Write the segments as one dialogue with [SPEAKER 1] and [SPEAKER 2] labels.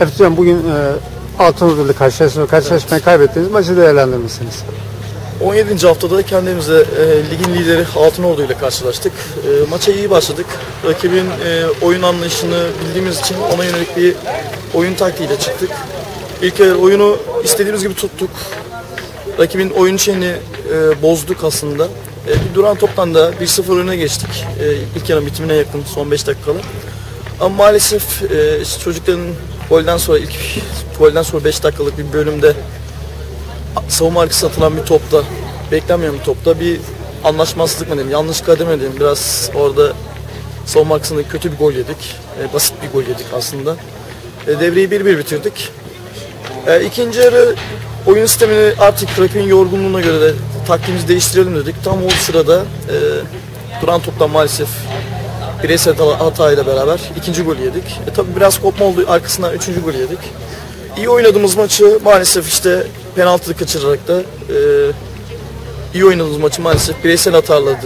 [SPEAKER 1] Evet hocam bugün e, Altınoluk'la karşılaşma, karşılaşmayı kaybettiniz. Maçı değerlendirmişsiniz.
[SPEAKER 2] 17. haftada kendimize e, ligin lideri Altınordu ile karşılaştık. E, maça iyi başladık. Rakibin e, oyun anlayışını bildiğimiz için ona yönelik bir oyun taktiğiyle çıktık. İlk yarı oyunu istediğimiz gibi tuttuk. Rakibin oyun şeyini e, bozduk aslında. E, bir duran toptan da 1-0 öne geçtik. E, ilk yarı bitimine yakın son 5 dakikalı. Ama maalesef e, işte çocukların golden sonra ilk golden sonra 5 dakikalık bir bölümde savunma arkası atılan bir topta, beklenmeyen bir topta bir anlaşmazlık mı diyeyim, yanlış kademe diyeyim. Biraz orada savunma arkasında kötü bir gol yedik. E, basit bir gol yedik aslında. E, devreyi 1-1 bitirdik. E, ikinci yarı oyun sistemini artık rakibin yorgunluğuna göre de taktiğimizi değiştirelim dedik. Tam o sırada e, duran toptan maalesef bireysel hatayla beraber ikinci gol yedik. E, tabii biraz kopma oldu arkasından üçüncü gol yedik. İyi oynadığımız maçı maalesef işte penaltı kaçırarak da e, iyi oynadığımız maçı maalesef bireysel hatalarla,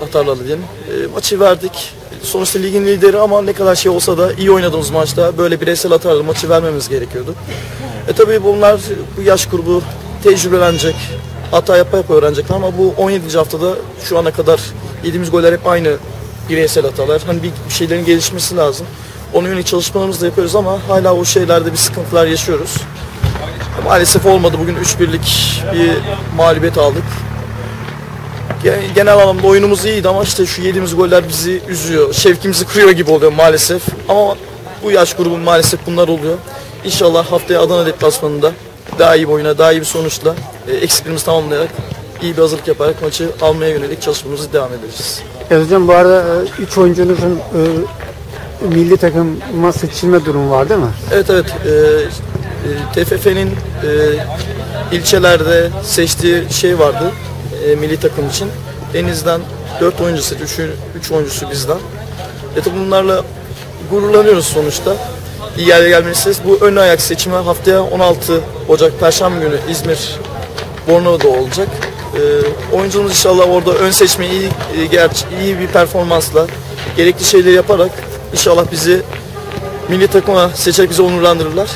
[SPEAKER 2] hatalarla diyelim. E, maçı verdik. Sonuçta ligin lideri ama ne kadar şey olsa da iyi oynadığımız maçta böyle bireysel hatalarla maçı vermemiz gerekiyordu. E tabii bunlar bu yaş grubu tecrübelenecek. Hata yapa yapa öğrenecekler ama bu 17. haftada şu ana kadar yediğimiz goller hep aynı bireysel hatalar. Hani bir, bir şeylerin gelişmesi lazım. Onun yönelik çalışmalarımızı da yapıyoruz ama hala o şeylerde bir sıkıntılar yaşıyoruz. Maalesef olmadı. Bugün 3-1'lik bir mağlubiyet aldık. Gen- Genel anlamda oyunumuz iyiydi ama işte şu yediğimiz goller bizi üzüyor. Şevkimizi kırıyor gibi oluyor maalesef. Ama bu yaş grubun maalesef bunlar oluyor. İnşallah haftaya Adana deplasmanında daha iyi bir oyuna, daha iyi bir sonuçla e, eksiklerimizi tamamlayarak iyi bir hazırlık yaparak maçı almaya yönelik çalışmamızı devam edeceğiz.
[SPEAKER 1] Hocam bu arada 3 oyuncunuzun e, milli takıma seçilme durumu var değil mi?
[SPEAKER 2] Evet evet. E, e, TFF'nin e, ilçelerde seçtiği şey vardı e, milli takım için. Deniz'den 4 oyuncu seçti, 3 oyuncusu bizden. E tabi bunlarla gururlanıyoruz sonuçta. İyi yerlere gelmeniz Bu ön ayak seçimi haftaya 16 Ocak Perşembe günü İzmir Bornova'da olacak. E, oyuncumuz inşallah orada ön seçme iyi, e, iyi bir performansla gerekli şeyleri yaparak inşallah bizi milli takıma seçerek bizi onurlandırırlar.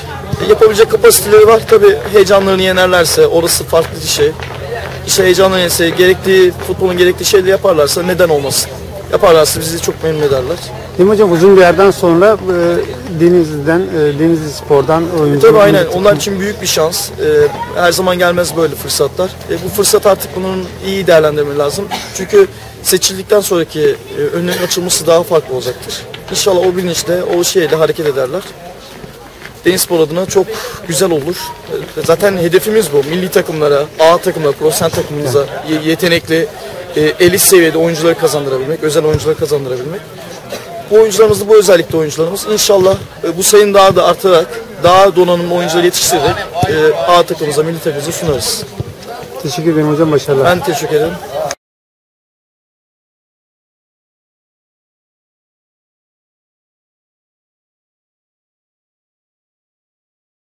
[SPEAKER 2] E, yapabilecek kapasiteleri var. Tabi heyecanlarını yenerlerse orası farklı bir şey. İşte heyecanlarını yenerse gerektiği futbolun gerektiği şeyleri yaparlarsa neden olmasın. Yaparlarsa bizi çok memnun ederler.
[SPEAKER 1] Değil mi hocam uzun bir yerden sonra e, Denizli'den, e, Denizli Spor'dan oyuncu...
[SPEAKER 2] Tabii aynen. Onlar için büyük bir şans. Ee, her zaman gelmez böyle fırsatlar. E, bu fırsat artık bunun iyi değerlendirmeleri lazım. Çünkü seçildikten sonraki e, önünün açılması daha farklı olacaktır. İnşallah o bilinçle, o şeyle hareket ederler. Denizspor adına çok güzel olur. E, Zaten hedefimiz bu. Milli takımlara, A takımlara, profesyonel takımımıza ye- yetenekli, e, elit seviyede oyuncuları kazandırabilmek, özel oyuncuları kazandırabilmek. Bu oyuncularımız da bu özellikle oyuncularımız. İnşallah e, bu sayın daha da artarak, daha donanımlı oyuncuları yetiştirerek e, A takımımıza, milli takımımıza sunarız.
[SPEAKER 1] Teşekkür ederim hocam başarılar.
[SPEAKER 2] Ben teşekkür ederim.